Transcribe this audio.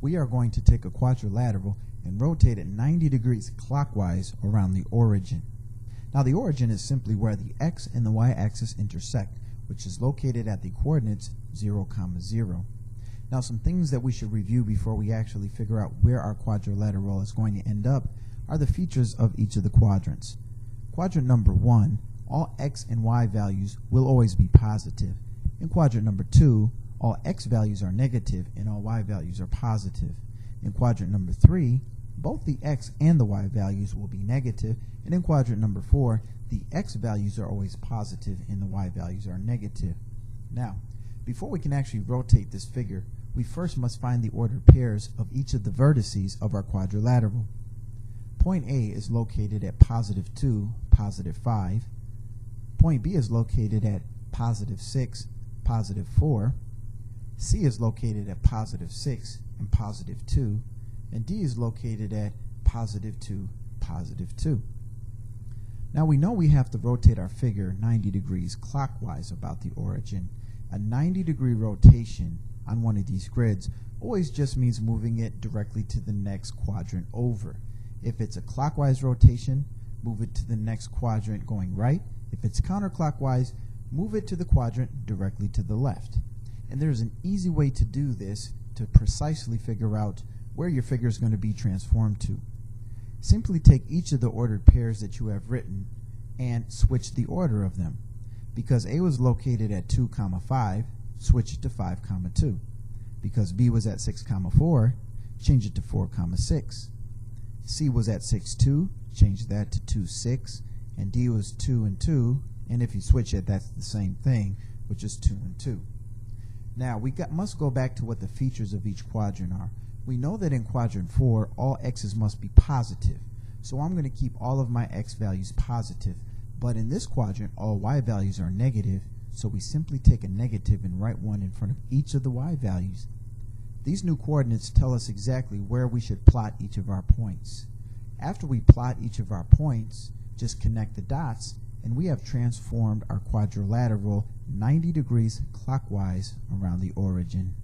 we are going to take a quadrilateral and rotate it 90 degrees clockwise around the origin. Now the origin is simply where the x and the y-axis intersect, which is located at the coordinates 0, comma 0. Now some things that we should review before we actually figure out where our quadrilateral is going to end up are the features of each of the quadrants. Quadrant number 1, all x and y values will always be positive. In quadrant number 2, all x values are negative and all y values are positive. In quadrant number 3, both the x and the y values will be negative. negative, and in quadrant number 4, the x values are always positive and the y values are negative. Now, before we can actually rotate this figure, we first must find the ordered pairs of each of the vertices of our quadrilateral. Point A is located at positive 2, positive 5. Point B is located at positive 6, positive 4. C is located at positive 6 and positive 2. And D is located at positive 2, positive 2. Now we know we have to rotate our figure 90 degrees clockwise about the origin. A 90 degree rotation on one of these grids always just means moving it directly to the next quadrant over. If it's a clockwise rotation, move it to the next quadrant going right. If it's counterclockwise, move it to the quadrant directly to the left. And there's an easy way to do this to precisely figure out where your figure is going to be transformed to. Simply take each of the ordered pairs that you have written and switch the order of them. Because A was located at 2 comma 5, switch it to 5 comma 2. Because B was at 6 comma 4, change it to 4 comma 6. C was at 6 2, change that to 2 6. And D was 2 and 2, and if you switch it, that's the same thing, which is 2 and 2. Now, we got, must go back to what the features of each quadrant are. We know that in quadrant 4, all x's must be positive. So I'm going to keep all of my x values positive. But in this quadrant, all y values are negative, so we simply take a negative and write one in front of each of the y values. These new coordinates tell us exactly where we should plot each of our points. After we plot each of our points, just connect the dots, and we have transformed our quadrilateral 90 degrees clockwise around the origin.